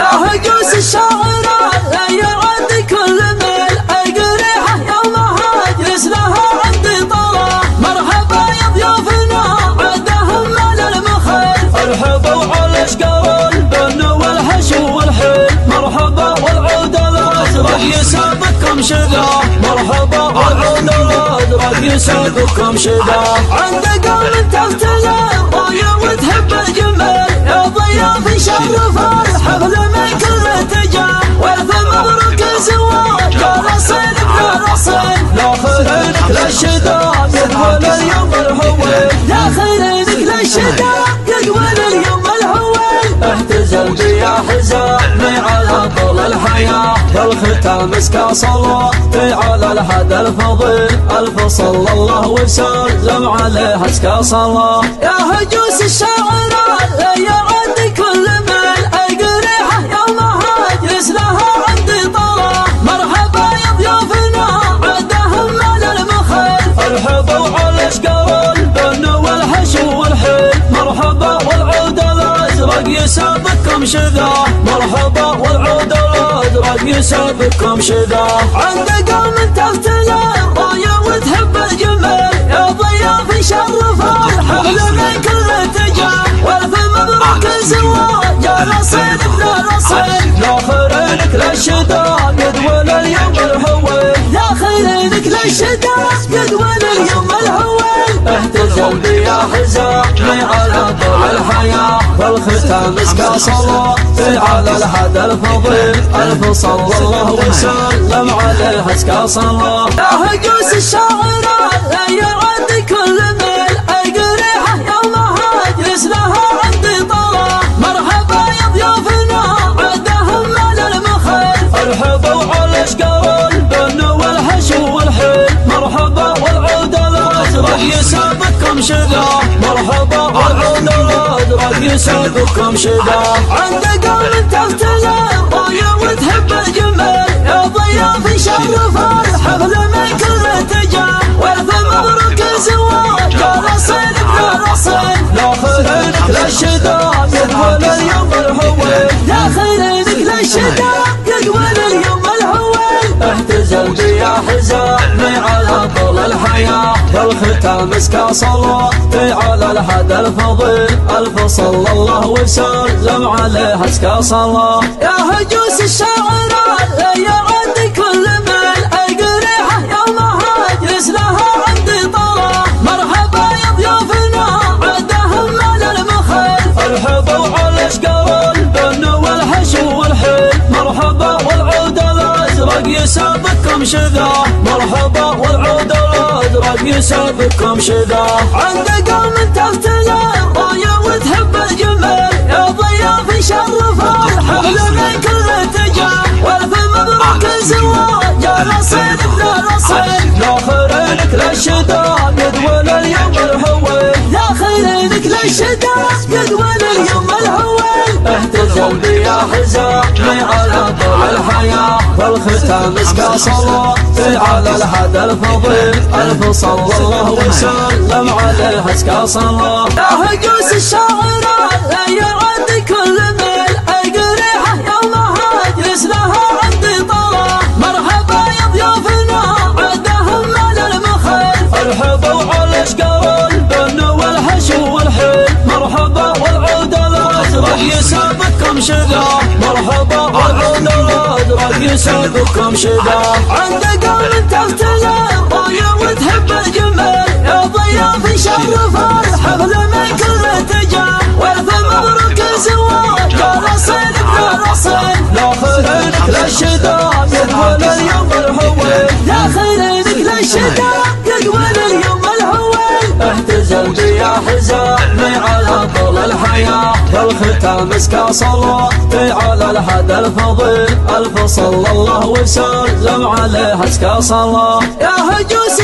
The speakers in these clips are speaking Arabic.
هجوس الشاعرات يا عندي كل ميل القريحة يومها اجلس لها عندي طلع مرحبا يا ضيوفنا عدهم مال المخيل. ارحبوا على اشقر البن والحشو والحيل. مرحبا والعود الازرق يسابقكم شذا مرحبا والعود الازرق يسابقكم شذا عند قوم تفتل الرايه وتحب الجمال. يا ضياف شرف الحفل من كل اليوم الهوي اليوم الهوي اهتزل بي يا حزامي على طول اسكى صلاتي على الهدى الفضيل الف صلى الله وسلم عليه اسكى صلاة يا هجوس الشاعرات شذا مرحبا والعود الازرق يسابقكم شذا عند قوم تفتل الرايه وتحب الجمال يا ضياف شرف الحفل من كل مبروك رصين ابن رصين لا خيرك للشداد يدول اليوم الهوي يا خيرك للشداد يدول اليوم الهوي اهتزل بي يا حزامي على طول الحياة والختام اسكى صلاتي على الهدى الفضيل الف صلى الله وسلم عليه اسكى صلاة يا هجوس الشاعرات يا عندي كل ميل يسابقكم شذا عند قوم تفتل الرايه وتحب والختام اسكى صلاتي على الهدى الفضيل. ألف صلى الله وسلم عليه اسكى صلاة يا هجوس الشاعرات يا عندي كل ميل القريحة يومها اجلس لها عندي طلع مرحبا يا ضيوفنا عدهم مال المخيل. ارحبوا على اشقر البن والحشو والحيل. مرحبا والعود الأزرق يسابقكم شذا. مرحبا والعود الازرق يسابقكم شذا عند قوم تفتل الرايه وتحب الجمال يا ضياف شرف الحفل من كل اتجاه والف مبروك الزواج يا رصين ابن رصين لا خيرك للشداد يدول اليوم الهوي يا خيرك للشداد يدول اليوم الهوي اهتزل بي يا حزامي على طول الحياة والختام اسكى صلاتي على الهدى الفضيل الف صلى الله وسلم عليه اسكى صلاة يا هجوس الشاعرات يا عندي كل ميل يسابقكم شذا عند قوم تفتل الرايه وتحب الجمال. يا ضياف شرف الحفل من كل اتجاه والف مبروك الزواج يا رصين ابن رصين لا خيرك للشداد يقول اليوم الهوي اسكى صلاتي على الهدى الفضيل. ألف صلى الله وسلم عليه. اسكى صلاة. يا هجوس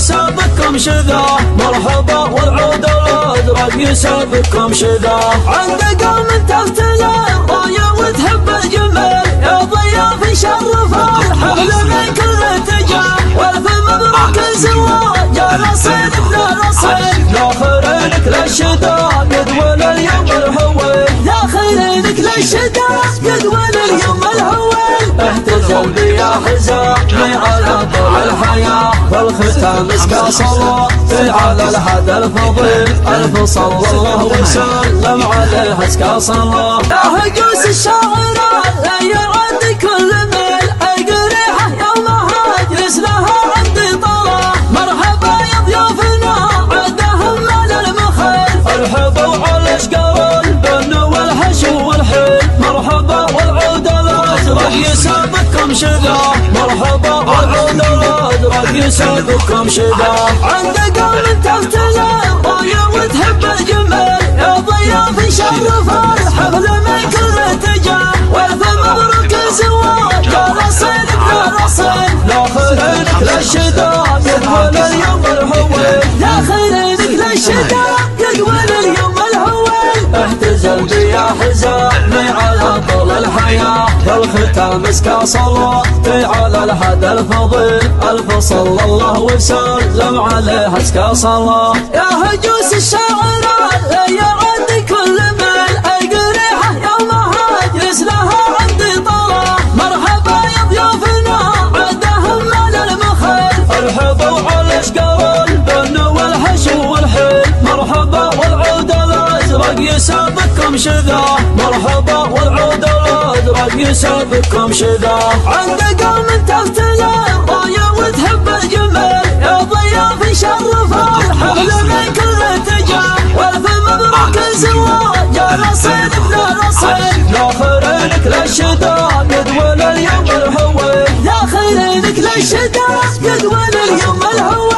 يسابقكم شذا مرحبا والعود الازرق يسابقكم شذا. عند قوم تفتل الرايه وتحب الجمال يا ضياف شرف الحفل من كل اتجاه والف مبروك الزواج. يا نصيب ابن نصيب والختام مسكى صلى على الهدى الفضيل الف صلى الله وسلم عليه اسكى صلى يا هجوس الشاعر لا يعد كل ميل القريحه يومها اجلس لها عندي طلع مرحبا يا ضيوفنا عدهم مال المخيل ارحبوا على اشقر البن والحشو والحيل مرحبا والعود الأزرق يسابقكم يسابقكم شذا عند قوم تفتل الرايه وتحب الجمال يا ضياف شرف الحفل من كل اتجاه وألف مبروك الزواج يا نصيب ابن نصيب داخلينك للشداد يقول اليوم الهوي داخلينك للشداد يقول اليوم الهوي اهتزل بي يا حزامي على طول الحياة. والختام مسكى صلاتي الهدى الفضيل ألف صلى الله وسلم عليه اسكى صلاة. يا هجوس الشاعر لا يعد كل مال القريحة يومها اجلس لها عندي طلع مرحبا يا ضيوفنا عدهم مال المخيل. ارحبوا على اشقر البن والحشو والحيل. مرحبا والعود الأزرق يسابقكم شذا. مرحبا والعود الازرق يسابقكم شذا عند قوم تفتل الرايه وتحب الجمال يا ضياف شرف الحفل من كل اتجاه والف مبروك الزواج يا نصيب ابن نصيب داخلينك للشداد قد ولا اليوم الهوي داخلينك للشداد قد ولا اليوم الهوي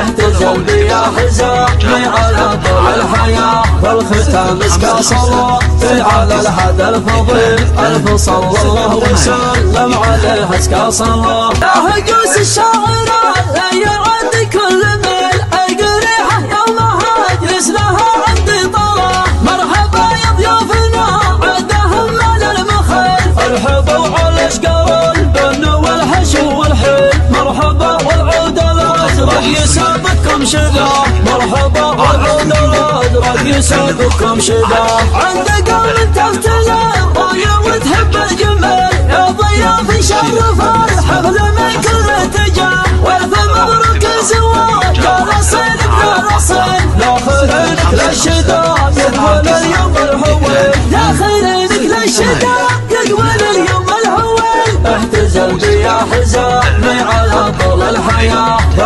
اهتزوا بي يا حزامي على طول الحياة والختام مسكى صلاتي على الهدى الفضيل ألف صلى الله وسلم عليه اسكى صلاة يا هجوس الشاعر لا يعد كل ميل يسابقكم شذا عند قوم تفتل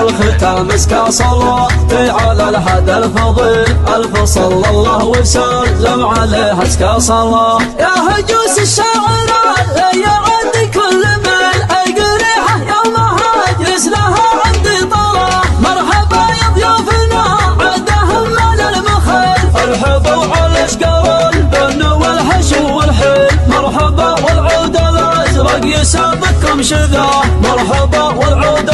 الحياة والختام مسكى صلاتي على الهدى الفضيل ألف صلى الله وسلم عليه اسكى صلاة يا هجوس الشاعر لا يعد كل مال. القريحة يومها اجلس لها عندي طلع مرحبا يا ضيوفنا عدهم مال المخيل. ارحبوا على اشقر البن والحشو والحيل. مرحبا والعود الأزرق يسابقكم شذا. مرحبا والعود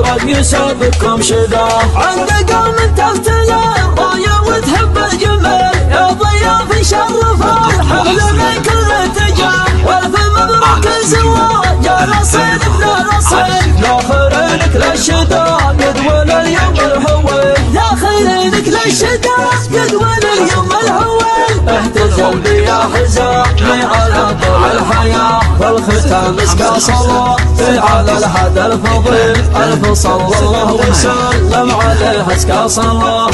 الازرق يسابقكم شذا. عند قوم تفتل الرايه وتحب الجمال. يا ضياف شرف الحفل من كل اتجاه والف مبروك الزواج يا نصيب ابن نصيب داخلينك للشداد قد ولا اليوم الهوي داخلينك للشداد قد حزامي على طول الحياة والختام مسكى صلاتي على الهدى الفضيل الف صلى الله وسلم عليه اسكى صلاة